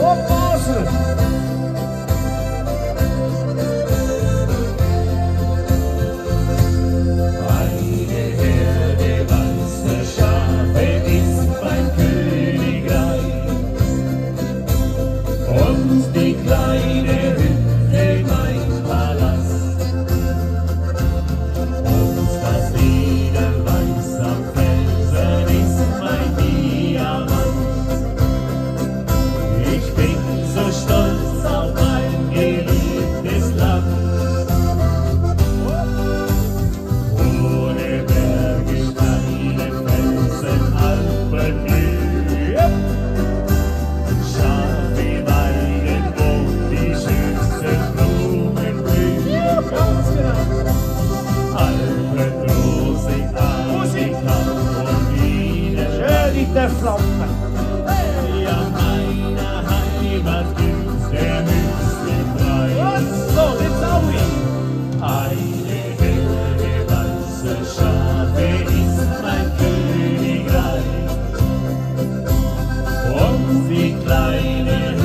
Opa, mit der Flamme. Hey! Ja, meine Heimat ist der höchste Preis. Und so, jetzt auch ich. Eine helle weiße Schafe ist mein Königreich. Und die kleine